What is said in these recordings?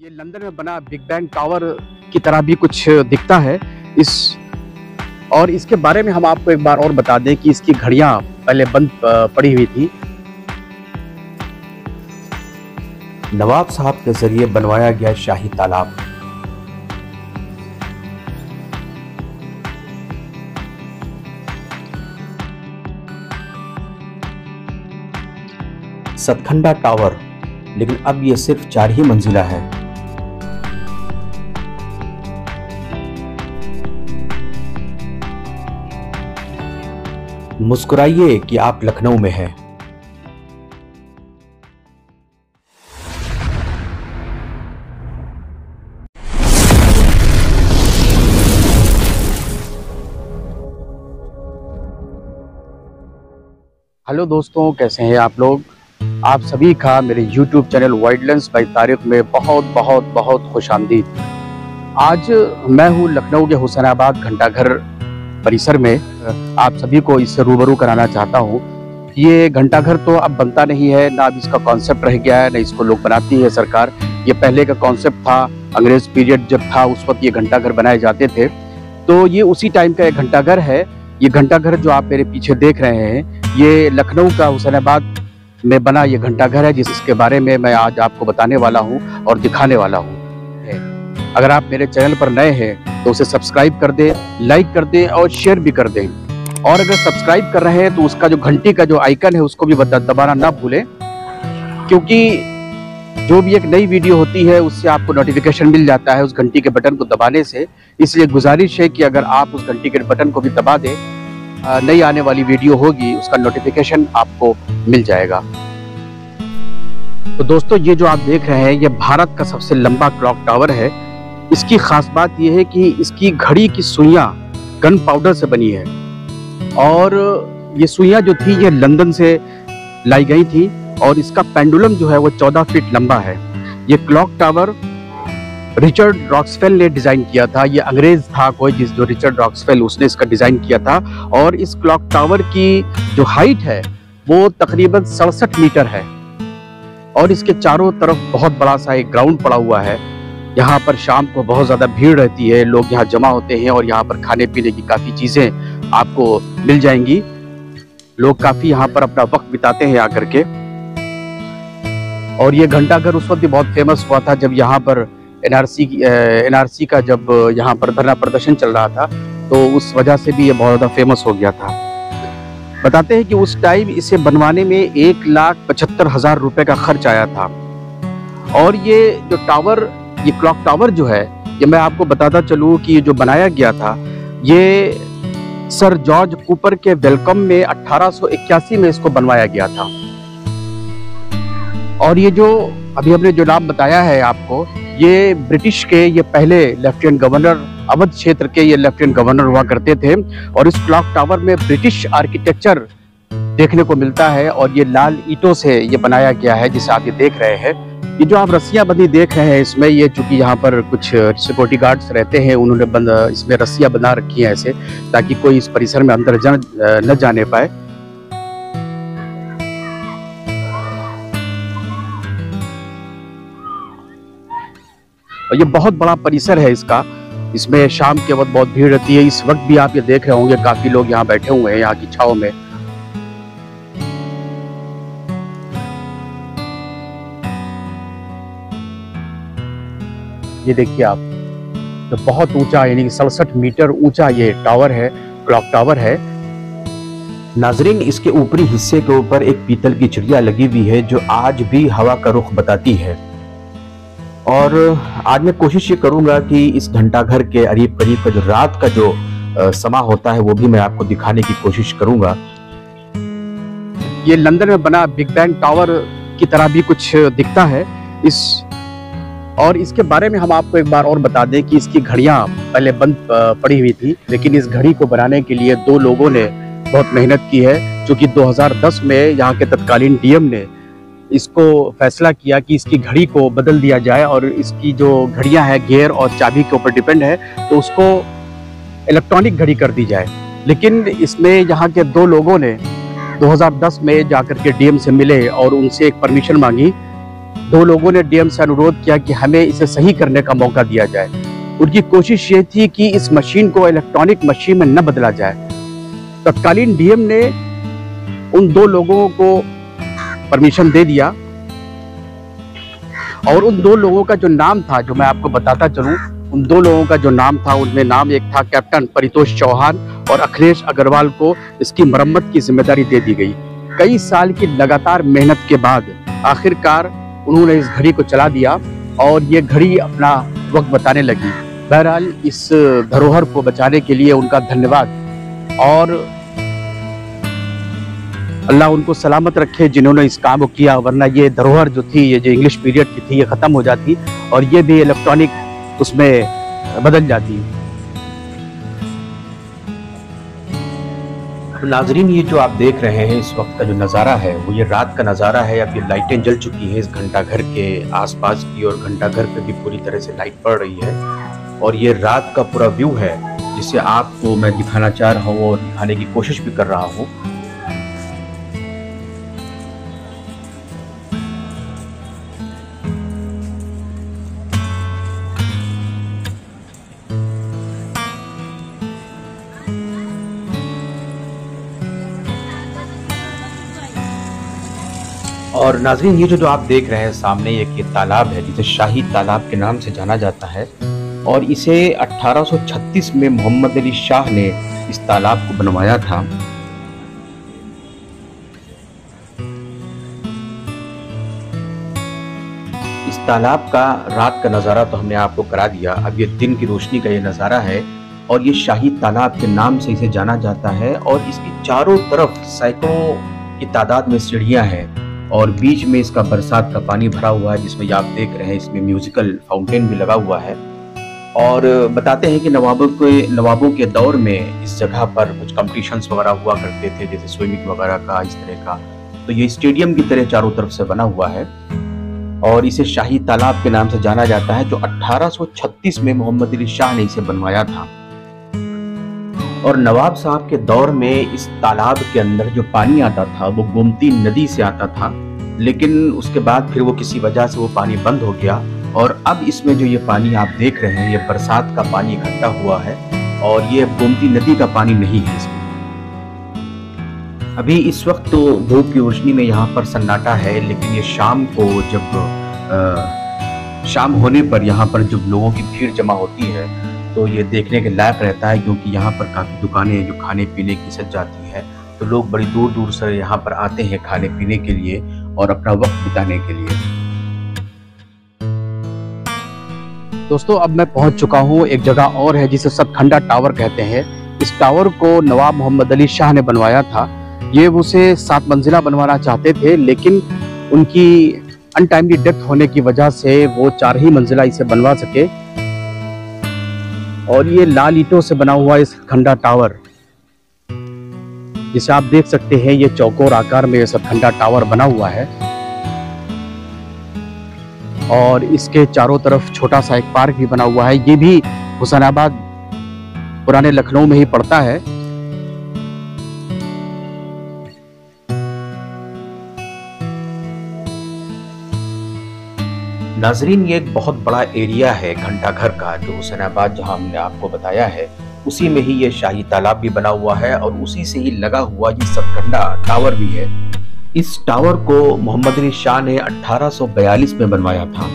ये लंदन में बना बिग बैंग टावर की तरह भी कुछ दिखता है। इस और इसके बारे में हम आपको एक बार और बता दें कि इसकी घड़ियाँ पहले बंद पड़ी हुई थी। नवाब साहब के ज़रिए बनवाया गया शाही तालाब। सतखंडा टावर, लेकिन अब ये सिर्फ़ चार ही मंजिला है। मुस्कुराइए कि आप लखनऊ में हैं। हेलो दोस्तों, कैसे हैं आप लोग? आप सभी का मेरे YouTube channel wide lens by Tariq में बहुत बहुत बहुत खुश आमदीद। आज मैं हूँ लखनऊ के हुसैनाबाद घंटाघर परिसर में आप सभी को इससे रूबरू कराना चाहता हूँ। ये घंटाघर तो अब बनता नहीं है, ना अब इसका कॉन्सेप्ट रह गया है, ना इसको लोग बनाती है सरकार। ये पहले का कॉन्सेप्ट था, अंग्रेज़ पीरियड जब था, उस वक्त ये घंटाघर बनाए जाते थे। तो ये उसी टाइम का एक घंटाघर है। ये घंटाघर जो आप मेरे पीछे देख रहे हैं, ये लखनऊ का हुसैनाबाद में बना ये घंटाघर है, जिसके बारे में मैं आज आपको बताने वाला हूँ और दिखाने वाला हूँ। अगर आप मेरे चैनल पर नए हैं तो उसे सब्सक्राइब कर दें लाइक कर दें और शेयर भी कर दें। और अगर सब्सक्राइब कर रहे हैं तो उसका जो घंटी का जो आइकन है, उसको भी दबाना ना भूलें। क्योंकि जो भी एक नई वीडियो होती है, उससे आपको नोटिफिकेशन मिल जाता है उस घंटी के बटन को दबाने से। इसलिए गुजारिश है कि अगर आप उस घंटी के बटन को भी दबा दें नई आने वाली वीडियो होगी, उसका नोटिफिकेशन आपको मिल जाएगा। तो दोस्तों, ये जो आप देख रहे हैं, ये भारत का सबसे लंबा क्लॉक टावर है। इसकी खास बात यह है कि इसकी घड़ी की सुइयाँ गन पाउडर से बनी है। और ये सुइयाँ जो थी, ये लंदन से लाई गई थी और इसका पेंडुलम जो है वो 14 फीट लंबा है। ये क्लॉक टावर रिचर्ड रॉक्सफेल ने डिज़ाइन किया था। ये अंग्रेज़ था कोई जिस जो रिचर्ड रॉक्सफेल उसने इसका डिज़ाइन किया था। और इस क्लॉक टावर की जो हाइट है, वो तकरीबन सड़सठ मीटर है। और इसके चारों तरफ़ बहुत बड़ा सा एक ग्राउंड पड़ा हुआ है। यहाँ पर शाम को बहुत ज़्यादा भीड़ रहती है, लोग यहाँ जमा होते हैं और यहाँ पर खाने पीने की काफ़ी चीज़ें आपको मिल जाएँगी। लोग काफ़ी यहाँ पर अपना वक्त बिताते हैं आकर के। और ये घंटाघर उस वक्त भी बहुत फ़ेमस हुआ था जब यहाँ पर एनआरसी एनआरसी का जब यहाँ पर धरना प्रदर्शन चल रहा था तो उस वजह से भी ये बहुत ज़्यादा फ़ेमस हो गया था। बताते हैं कि उस टाइम इसे बनवाने में एक लाख पचहत्तर हज़ार रुपए का खर्च आया था। और ये जो टावर ये क्लॉक टावर जो है, ये मैं आपको बताता चलूँ कि ये जो बनाया गया था, ये सर जॉर्ज कूपर के वेलकम में 1881 में इसको बनवाया गया था। और ये जो, अभी हमने जो नाम बताया है आपको, ये ब्रिटिश के ये पहले लेफ्टिनेंट गवर्नर, अवध क्षेत्र के ये लेफ्टिनेंट गवर्नर हुआ करते थे और इस क्लॉक टावर में ब्रिटिश आर्किटेक्चर देखने को मिलता है और ये लाल ईंटों से ये बनाया गया है, जिसे आप ये देख रहे हैं। ये जो आप रस्सियाँ बंदी देख रहे हैं इसमें ये चूँकि यहाँ पर कुछ सिक्योरिटी गार्ड्स रहते हैं उन्होंने बंद इसमें रस्सियाँ बना रखी हैं ऐसे ताकि कोई इस परिसर में अंदर जा, न जाने पाए। और ये बहुत बड़ा परिसर है इसका। इसमें शाम के वक्त बहुत भीड़ रहती है। इस वक्त भी आप ये देख रहे होंगे काफ़ी लोग यहाँ बैठे हुए हैं यहाँ की छाव में। ये देखिए आप तो बहुत ऊँचा, यानी सड़सठ मीटर ऊँचा ये टावर है, क्लॉक टावर है। नाजरीन, इसके ऊपरी हिस्से के ऊपर एक पीतल की चिड़िया लगी हुई है, जो आज भी हवा का रुख बताती है। और आज मैं कोशिश ये करूँगा कि इस घंटाघर के अरीब करीब का जो रात का जो समा होता है, वो भी मैं आपको दिखाने की कोशिश करूँगा। ये लंदन में बना बिग बैंग टावर की तरह भी कुछ दिखता है। इस और इसके बारे में हम आपको एक बार और बता दें कि इसकी घड़ियाँ पहले बंद पड़ी हुई थी, लेकिन इस घड़ी को बनाने के लिए दो लोगों ने बहुत मेहनत की है क्योंकि 2010 में यहाँ के तत्कालीन डीएम ने इसको फैसला किया कि इसकी घड़ी को बदल दिया जाए और इसकी जो घड़ियाँ हैं, गेयर और चाबी के ऊपर डिपेंड है तो उसको इलेक्ट्रॉनिक घड़ी कर दी जाए। लेकिन इसमें यहाँ के दो लोगों ने 2010 में जाकर के डीएम से मिले और उनसे एक परमिशन मांगी दो लोगों ने डीएम से अनुरोध किया कि हमें इसे सही करने का मौका दिया जाए। उनकी कोशिश ये थी कि इस मशीन को इलेक्ट्रॉनिक मशीन में न बदला जाए। तत्कालीन डीएम ने उन दो लोगों को परमिशन दे दिया। और उन दो लोगों का जो नाम था, जो मैं आपको बताता चलूँ, उन दो लोगों का जो नाम था, उनमें नाम एक था कैप्टन परितोष चौहान और अखिलेश अग्रवाल को इसकी मरम्मत की ज़िम्मेदारी दे दी गई। कई साल की लगातार मेहनत के बाद आखिरकार उन्होंने इस घड़ी को चला दिया और ये घड़ी अपना वक्त बताने लगी। बहरहाल, इस धरोहर को बचाने के लिए उनका धन्यवाद। और अल्लाह उनको सलामत रखे जिन्होंने इस काम को किया, वरना ये धरोहर जो थी, ये जो इंग्लिश पीरियड की थी, ये ख़त्म हो जाती और ये भी इलेक्ट्रॉनिक उसमें बदल जाती। तो नाजरीन, ये जो आप देख रहे हैं इस वक्त का जो नज़ारा है, वो ये रात का नज़ारा है अब ये लाइटें जल चुकी हैं इस घंटा घर के आसपास की और घंटा घर पे भी पूरी तरह से लाइट पड़ रही है। और ये रात का पूरा व्यू है जिसे आपको मैं दिखाना चाह रहा हूँ और दिखाने की कोशिश भी कर रहा हूँ। और नाजरीन, ये जो जो आप देख रहे हैं, सामने एक ये तालाब है, जिसे शाही तालाब के नाम से जाना जाता है, और इसे 1836 में मोहम्मद अली शाह ने इस तालाब को बनवाया था। इस तालाब का रात का नज़ारा तो हमने आपको करा दिया। अब ये दिन की रोशनी का ये नज़ारा है, और ये शाही तालाब के नाम से इसे जाना जाता है, और इसकी चारों तरफ़ सैकड़ों की तादाद में सीढ़ियाँ हैं। और बीच में इसका बरसात का पानी भरा हुआ है, जिसमें आप देख रहे हैं, इसमें म्यूजिकल फाउंटेन भी लगा हुआ है। और बताते हैं कि नवाबों के नवाबों के दौर में इस जगह पर कुछ कॉम्पिटिशन्स वगैरह हुआ करते थे, जैसे स्विमिंग वगैरह का, इस तरह का। तो ये स्टेडियम की तरह चारों तरफ़ से बना हुआ है। और इसे शाही तालाब के नाम से जाना जाता है, जो 1836 में मोहम्मद अली शाह ने इसे बनवाया था। और नवाब साहब के दौर में इस तालाब के अंदर जो पानी आता था वो गोमती नदी से आता था। लेकिन उसके बाद फिर वो किसी वजह से वो पानी बंद हो गया और अब इसमें जो ये पानी आप देख रहे हैं ये बरसात का पानी इकट्ठा हुआ है और ये गोमती नदी का पानी नहीं है इसमें। अभी इस वक्त तो धूप की रोशनी में यहाँ पर सन्नाटा है लेकिन ये शाम को जब आ, शाम होने पर यहाँ पर जब लोगों की भीड़ जमा होती है तो ये देखने के लायक रहता है क्योंकि यहाँ पर काफ़ी दुकानें हैं जो खाने पीने की सज जाती है। तो लोग बड़ी दूर दूर से यहाँ पर आते हैं खाने पीने के लिए और अपना वक्त बिताने के लिए। दोस्तों, अब मैं पहुँच चुका हूँ एक जगह और है जिसे सतखंडा टावर कहते हैं। इस टावर को नवाब मोहम्मद अली शाह ने बनवाया था। ये उसे सात मंजिला बनवाना चाहते थे, लेकिन उनकी अनटाइमली डेथ होने की वजह से वो चार ही मंजिला इसे बनवा सके। और ये लाल ईटों से बना हुआ इस खंडा टावर। जिसे आप देख सकते हैं, ये चौकोर आकार में सब खंडा टावर बना हुआ है। और इसके चारों तरफ़ छोटा सा एक पार्क भी बना हुआ है। ये भी हुसैनाबाद पुराने लखनऊ में ही पड़ता है। नाजरीन, ये एक बहुत बड़ा एरिया है घंटा घर का, जो हुसैनाबाद जहाँ हमने आपको बताया है, उसी में ही ये शाही तालाब भी बना हुआ है और उसी से ही लगा हुआ ये सतकंडा टावर भी है। इस टावर को मोहम्मद अली शाह ने 1842 में बनवाया था।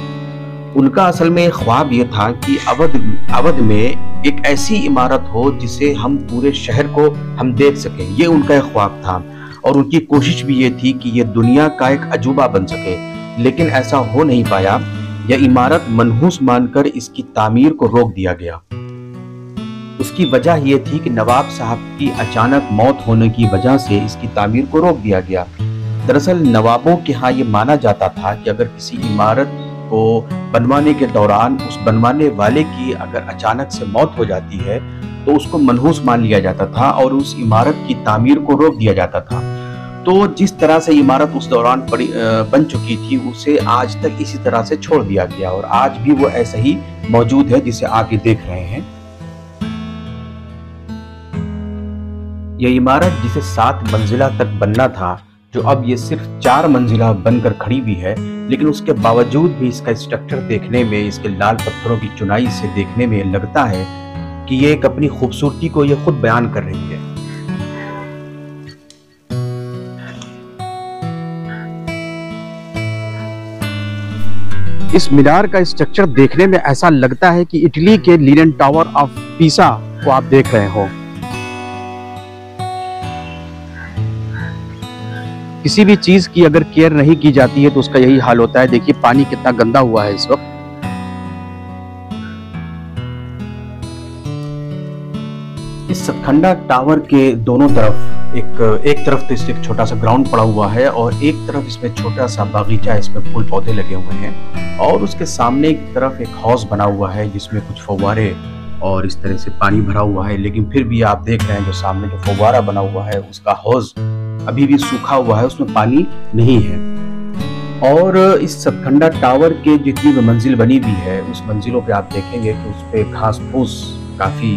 उनका असल में ख्वाब ये था कि अवध अवध में एक ऐसी इमारत हो जिसे हम पूरे शहर को हम देख सकें। ये उनका ख्वाब था और उनकी कोशिश भी ये थी कि ये दुनिया का एक अजूबा बन सके। लेकिन ऐसा हो नहीं पाया यह इमारत मनहूस मानकर इसकी तामीर को रोक दिया गया। उसकी वजह यह थी कि नवाब साहब की अचानक मौत होने की वजह से इसकी तामीर को रोक दिया गया। दरअसल नवाबों के यहाँ ये माना जाता था कि अगर किसी इमारत को बनवाने के दौरान उस बनवाने वाले की अगर अचानक से मौत हो जाती है तो उसको मनहूस मान लिया जाता था और उस इमारत की तामीर को रोक दिया जाता था। तो जिस तरह से इमारत उस दौरान बन चुकी थी, उसे आज तक इसी तरह से छोड़ दिया गया और आज भी वो ऐसा ही मौजूद है जिसे आगे देख रहे हैं। यह इमारत जिसे सात मंजिला तक बनना था, जो अब ये सिर्फ़ चार मंजिला बनकर खड़ी हुई है, लेकिन उसके बावजूद भी इसका स्ट्रक्चर देखने में, इसके लाल पत्थरों की चुनाई से देखने में लगता है कि ये एक अपनी खूबसूरती को ये खुद बयान कर रही है। इस मीनार का स्ट्रक्चर देखने में ऐसा लगता है कि इटली के लीलन टावर ऑफ़ पीसा को आप देख रहे हो। किसी भी चीज़ की अगर केयर नहीं की जाती है तो उसका यही हाल होता है। देखिए, पानी कितना गंदा हुआ है इस वक्त। इस सतखंडा टावर के दोनों तरफ़ एक एक तरफ़ तो एक छोटा सा ग्राउंड पड़ा हुआ है और एक तरफ़ इसमें छोटा सा बागीचा, इसमें फूल पौधे लगे हुए हैं और उसके सामने की तरफ़ एक हाउस बना हुआ है जिसमें कुछ फव्वारे और इस तरह से पानी भरा हुआ है। लेकिन फिर भी आप देख रहे हैं जो सामने जो फव्वारा बना हुआ है, उसका हौज अभी भी सूखा हुआ है, उसमें पानी नहीं है। और इस सतखंडा टावर के जितनी भी मंजिल बनी हुई है, उस मंजिलों पे आप देखेंगे कि उस पर घास फूस काफ़ी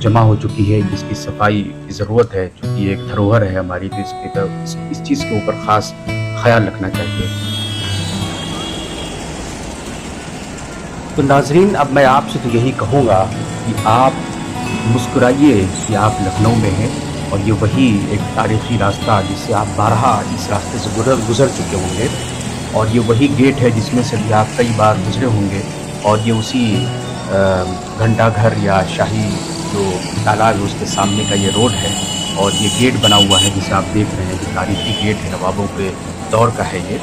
जमा हो चुकी है जिसकी सफ़ाई की ज़रूरत है क्योंकि एक धरोहर है हमारी तो इसके इस, इस चीज़ के ऊपर खास ख्याल रखना चाहिए। तो नाजरीन अब मैं आपसे तो यही कहूँगा कि आप मुस्कुराइए कि आप लखनऊ में हैं और ये वही एक तारीखी रास्ता जिससे आप बारहा इस रास्ते से गुजर गुजर चुके होंगे और ये वही गेट है जिसमें से भी आप कई बार गुजरे होंगे और ये उसी घंटा घर या शाही जो तालाब है, उसके सामने का ये रोड है और ये गेट बना हुआ है, जिसे आप देख रहे हैं कि तारीखी गेट है, नवाबों के दौर का है ये।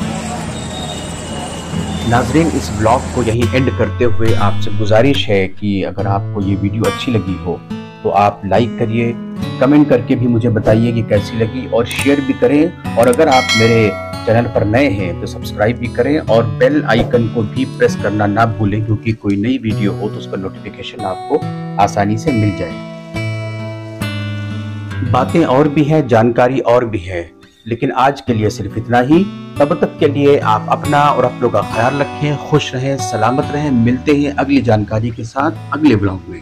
नाजरीन, इस ब्लॉग को यहीं एंड करते हुए आपसे गुजारिश है कि अगर आपको ये वीडियो अच्छी लगी हो तो आप लाइक करिए, कमेंट करके भी मुझे बताइए कि कैसी लगी, और शेयर भी करें, और अगर आप मेरे चैनल पर नए हैं तो सब्सक्राइब भी करें और बेल आइकन को भी प्रेस करना ना भूलें क्योंकि कोई नई वीडियो हो तो उसका नोटिफिकेशन आपको आसानी से मिल जाए। बातें और भी हैं, जानकारी और भी है, लेकिन आज के लिए सिर्फ़ इतना ही। तब तक के लिए आप अपना और अपनों का ख्याल रखें, खुश रहें, सलामत रहें। मिलते हैं अगली जानकारी के साथ अगले ब्लॉग में।